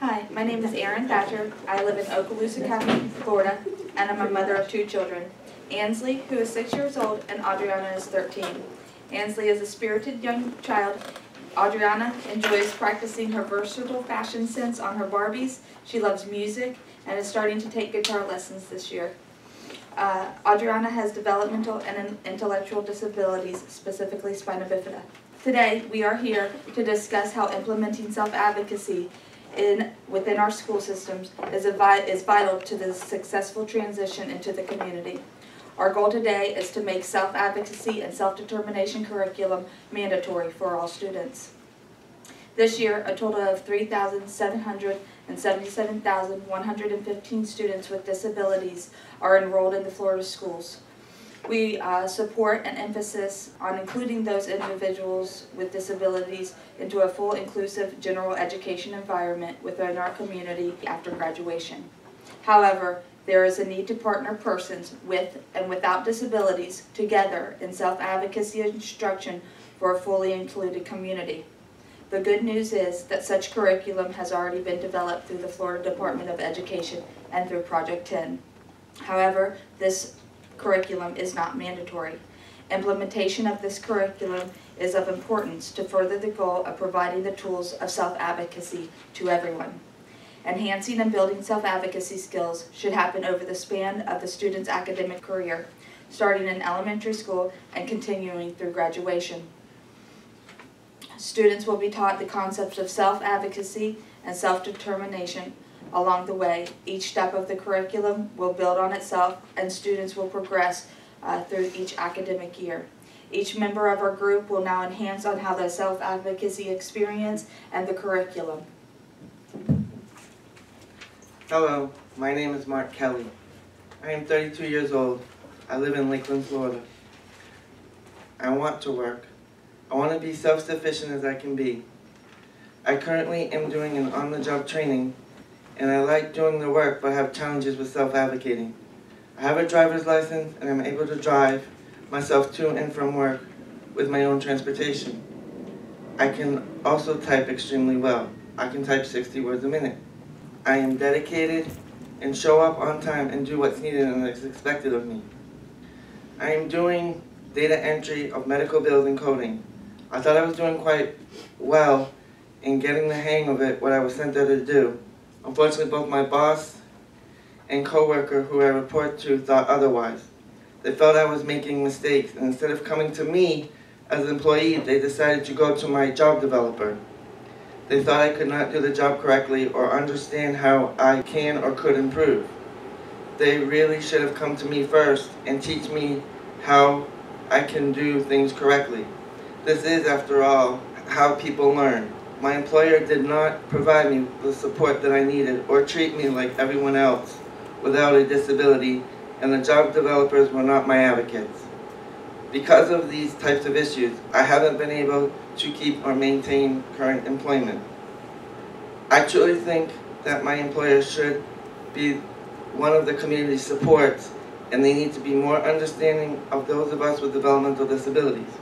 Hi, my name is Erin Thatcher. I live in Okaloosa County, Florida, and I'm a mother of two children. Ansley, who is six years old, and Adriana is 13. Ansley is a spirited young child. Adriana enjoys practicing her versatile fashion sense on her Barbies. She loves music and is starting to take guitar lessons this year. Uh, Adriana has developmental and intellectual disabilities, specifically spina bifida. Today, we are here to discuss how implementing self-advocacy in, within our school systems is, vi is vital to the successful transition into the community. Our goal today is to make self-advocacy and self-determination curriculum mandatory for all students. This year, a total of 3,777,115 students with disabilities are enrolled in the Florida schools. We uh, support an emphasis on including those individuals with disabilities into a full inclusive general education environment within our community after graduation. However, there is a need to partner persons with and without disabilities together in self-advocacy instruction for a fully included community. The good news is that such curriculum has already been developed through the Florida Department of Education and through Project 10. However, this curriculum is not mandatory. Implementation of this curriculum is of importance to further the goal of providing the tools of self-advocacy to everyone. Enhancing and building self-advocacy skills should happen over the span of the student's academic career, starting in elementary school and continuing through graduation. Students will be taught the concepts of self-advocacy and self-determination along the way. Each step of the curriculum will build on itself and students will progress uh, through each academic year. Each member of our group will now enhance on how the self-advocacy experience and the curriculum. Hello, my name is Mark Kelly. I am 32 years old. I live in Lakeland, Florida. I want to work. I want to be self-sufficient as I can be. I currently am doing an on-the-job training and I like doing the work but have challenges with self-advocating. I have a driver's license and I'm able to drive myself to and from work with my own transportation. I can also type extremely well. I can type 60 words a minute. I am dedicated and show up on time and do what's needed and is expected of me. I am doing data entry of medical bills and coding. I thought I was doing quite well in getting the hang of it, what I was sent there to do. Unfortunately, both my boss and coworker who I report to thought otherwise. They felt I was making mistakes, and instead of coming to me as an employee, they decided to go to my job developer. They thought I could not do the job correctly or understand how I can or could improve. They really should have come to me first and teach me how I can do things correctly. This is, after all, how people learn. My employer did not provide me the support that I needed or treat me like everyone else without a disability, and the job developers were not my advocates. Because of these types of issues, I haven't been able to keep or maintain current employment. I truly think that my employer should be one of the community supports and they need to be more understanding of those of us with developmental disabilities.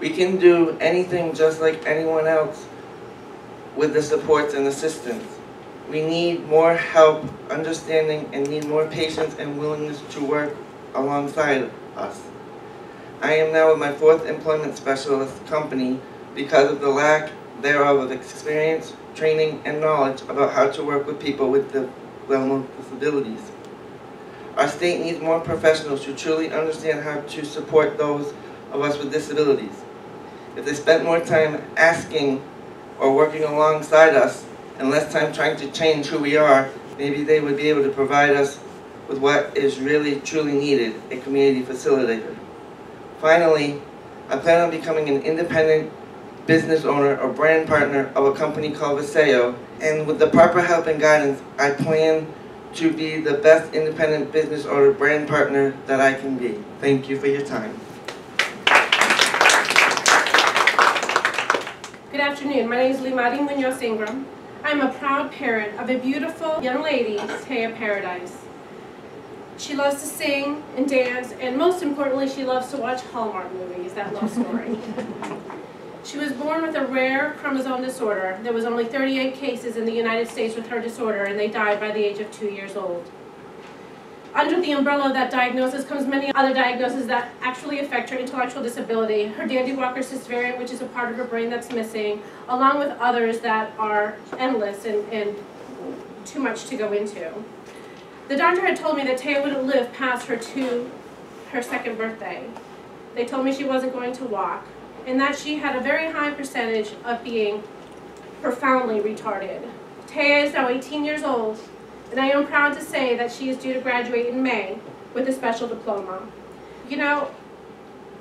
We can do anything just like anyone else with the supports and assistance. We need more help, understanding, and need more patience and willingness to work alongside us. I am now with my fourth employment specialist company because of the lack thereof of experience, training, and knowledge about how to work with people with developmental disabilities. Our state needs more professionals who truly understand how to support those of us with disabilities. If they spent more time asking or working alongside us and less time trying to change who we are, maybe they would be able to provide us with what is really truly needed, a community facilitator. Finally, I plan on becoming an independent business owner or brand partner of a company called Viseo, and with the proper help and guidance, I plan to be the best independent business owner brand partner that I can be. Thank you for your time. Afternoon. My name is Limari Munoz Ingram. I'm a proud parent of a beautiful young lady, Taya Paradise. She loves to sing and dance, and most importantly, she loves to watch Hallmark movies, that love story. She was born with a rare chromosome disorder. There was only 38 cases in the United States with her disorder, and they died by the age of two years old. Under the umbrella of that diagnosis comes many other diagnoses that actually affect her intellectual disability. Her Dandy Walker cyst variant, which is a part of her brain that's missing, along with others that are endless and, and too much to go into. The doctor had told me that Taya wouldn't live past her two, her second birthday. They told me she wasn't going to walk, and that she had a very high percentage of being profoundly retarded. Taya is now 18 years old, and I am proud to say that she is due to graduate in May with a special diploma. You know,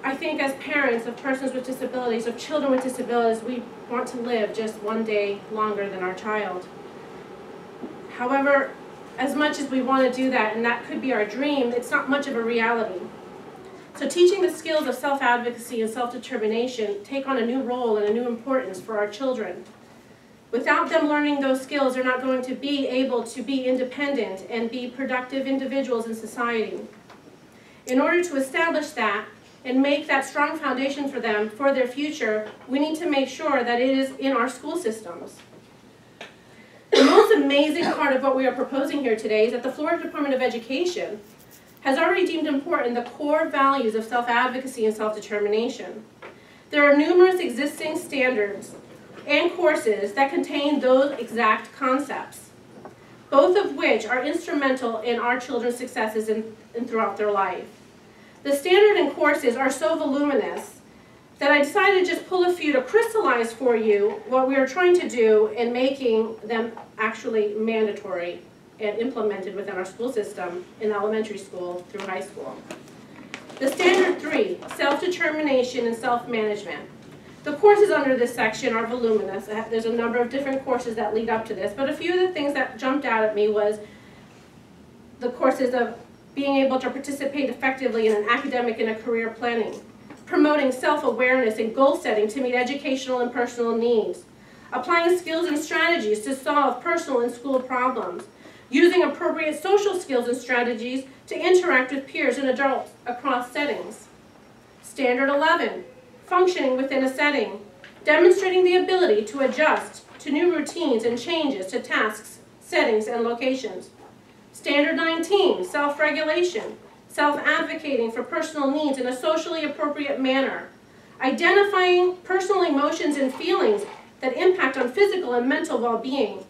I think as parents of persons with disabilities, of children with disabilities, we want to live just one day longer than our child. However, as much as we want to do that, and that could be our dream, it's not much of a reality. So teaching the skills of self-advocacy and self-determination take on a new role and a new importance for our children. Without them learning those skills, they're not going to be able to be independent and be productive individuals in society. In order to establish that and make that strong foundation for them for their future, we need to make sure that it is in our school systems. The most amazing part of what we are proposing here today is that the Florida Department of Education has already deemed important the core values of self-advocacy and self-determination. There are numerous existing standards and courses that contain those exact concepts, both of which are instrumental in our children's successes and throughout their life. The standard and courses are so voluminous that I decided to just pull a few to crystallize for you what we are trying to do in making them actually mandatory and implemented within our school system in elementary school through high school. The standard three, self-determination and self-management. The courses under this section are voluminous. Uh, there's a number of different courses that lead up to this, but a few of the things that jumped out at me was the courses of being able to participate effectively in an academic and a career planning, promoting self-awareness and goal setting to meet educational and personal needs, applying skills and strategies to solve personal and school problems, using appropriate social skills and strategies to interact with peers and adults across settings. Standard 11, functioning within a setting, demonstrating the ability to adjust to new routines and changes to tasks, settings, and locations. Standard 19, self-regulation, self-advocating for personal needs in a socially appropriate manner, identifying personal emotions and feelings that impact on physical and mental well-being,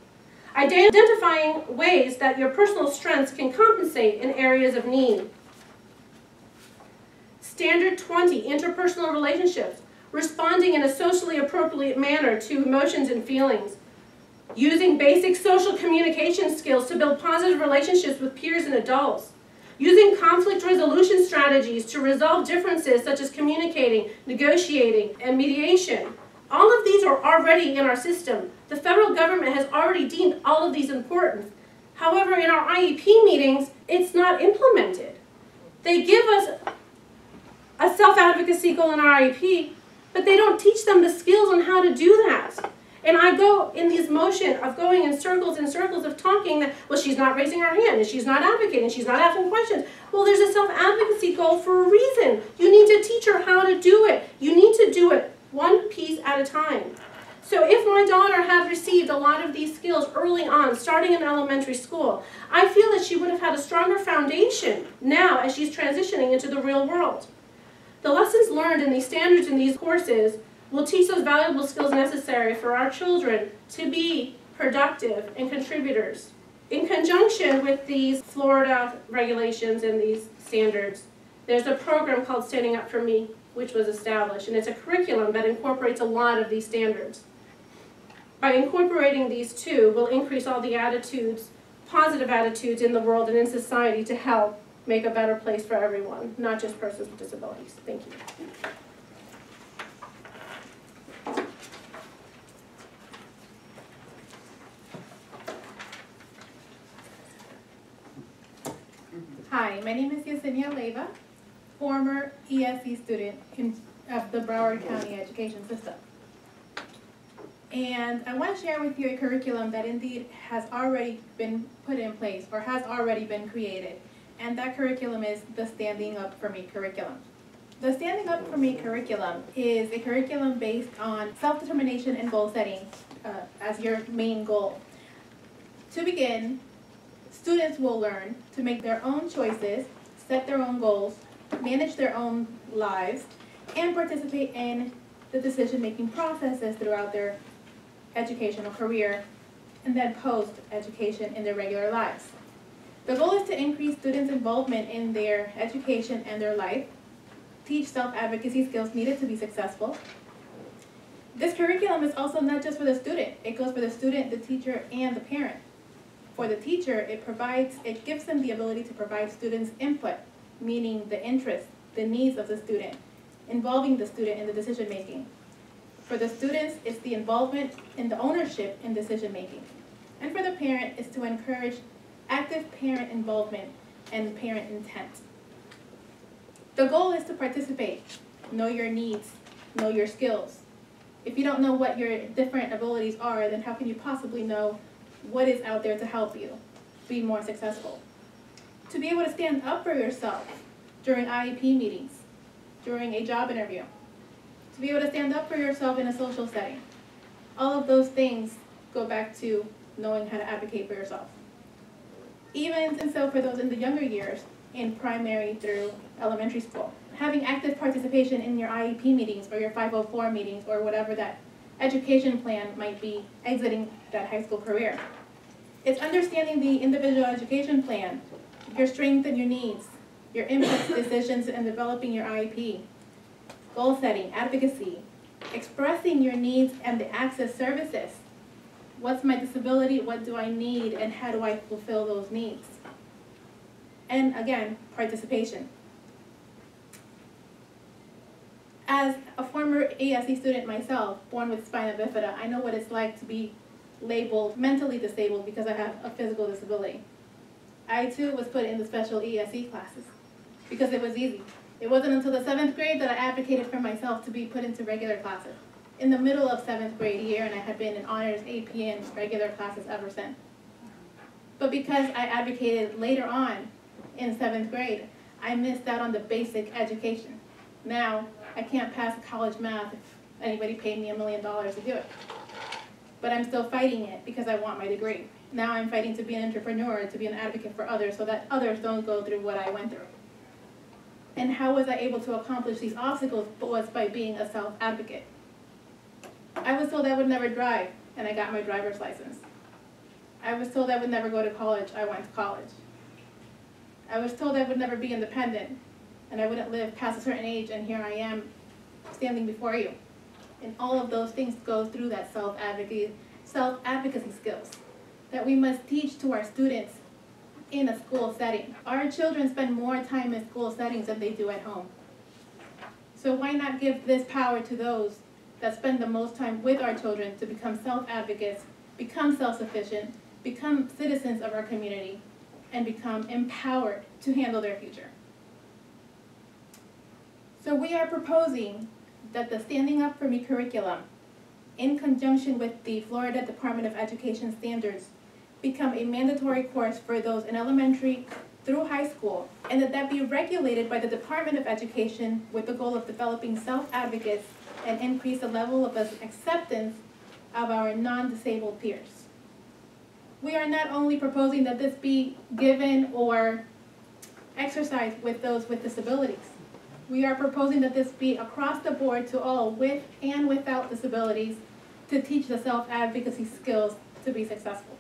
identifying ways that your personal strengths can compensate in areas of need. Standard 20, interpersonal relationships, responding in a socially appropriate manner to emotions and feelings. Using basic social communication skills to build positive relationships with peers and adults. Using conflict resolution strategies to resolve differences such as communicating, negotiating, and mediation. All of these are already in our system. The federal government has already deemed all of these important. However, in our IEP meetings, it's not implemented. They give us a self-advocacy goal in our IEP, but they don't teach them the skills on how to do that. And I go in this motion of going in circles and circles of talking that, well, she's not raising her hand, and she's not advocating, she's not asking questions. Well, there's a self-advocacy goal for a reason. You need to teach her how to do it. You need to do it one piece at a time. So if my daughter had received a lot of these skills early on, starting in elementary school, I feel that she would have had a stronger foundation now as she's transitioning into the real world. The lessons learned in these standards in these courses will teach those valuable skills necessary for our children to be productive and contributors. In conjunction with these Florida regulations and these standards, there's a program called Standing Up For Me which was established. And it's a curriculum that incorporates a lot of these standards. By incorporating these two, we'll increase all the attitudes, positive attitudes in the world and in society to help make a better place for everyone, not just persons with disabilities. Thank you. Hi, my name is Yesenia Leva, former ESE student in, of the Broward County Education System. And I want to share with you a curriculum that indeed has already been put in place or has already been created. And that curriculum is the Standing Up For Me curriculum. The Standing Up For Me curriculum is a curriculum based on self-determination and goal setting uh, as your main goal. To begin, students will learn to make their own choices, set their own goals, manage their own lives, and participate in the decision-making processes throughout their educational career and then post-education in their regular lives. The goal is to increase students' involvement in their education and their life, teach self-advocacy skills needed to be successful. This curriculum is also not just for the student, it goes for the student, the teacher, and the parent. For the teacher, it provides, it gives them the ability to provide students input, meaning the interests, the needs of the student, involving the student in the decision-making. For the students, it's the involvement and the ownership in decision-making. And for the parent, is to encourage active parent involvement and parent intent. The goal is to participate, know your needs, know your skills. If you don't know what your different abilities are, then how can you possibly know what is out there to help you be more successful? To be able to stand up for yourself during IEP meetings, during a job interview, to be able to stand up for yourself in a social setting. All of those things go back to knowing how to advocate for yourself. Even and so for those in the younger years, in primary through elementary school, having active participation in your IEP meetings or your 504 meetings or whatever that education plan might be exiting that high school career. It's understanding the individual education plan, your strengths and your needs, your inputs, decisions, and developing your IEP, goal setting, advocacy, expressing your needs and the access services. What's my disability, what do I need, and how do I fulfill those needs? And again, participation. As a former ESE student myself, born with spina bifida, I know what it's like to be labeled mentally disabled because I have a physical disability. I too was put in the special ESE classes because it was easy. It wasn't until the seventh grade that I advocated for myself to be put into regular classes. In the middle of seventh grade year, and I had been in honors, AP, and regular classes ever since. But because I advocated later on in seventh grade, I missed out on the basic education. Now, I can't pass college math if anybody paid me a million dollars to do it. But I'm still fighting it because I want my degree. Now I'm fighting to be an entrepreneur, to be an advocate for others so that others don't go through what I went through. And how was I able to accomplish these obstacles was by being a self-advocate. I was told I would never drive, and I got my driver's license. I was told I would never go to college, I went to college. I was told I would never be independent, and I wouldn't live past a certain age, and here I am, standing before you. And all of those things go through that self-advocacy, self-advocacy skills that we must teach to our students in a school setting. Our children spend more time in school settings than they do at home. So why not give this power to those that spend the most time with our children to become self-advocates, become self-sufficient, become citizens of our community, and become empowered to handle their future. So we are proposing that the Standing Up For Me curriculum, in conjunction with the Florida Department of Education standards, become a mandatory course for those in elementary through high school, and that that be regulated by the Department of Education with the goal of developing self-advocates and increase the level of acceptance of our non-disabled peers. We are not only proposing that this be given or exercised with those with disabilities. We are proposing that this be across the board to all with and without disabilities to teach the self-advocacy skills to be successful.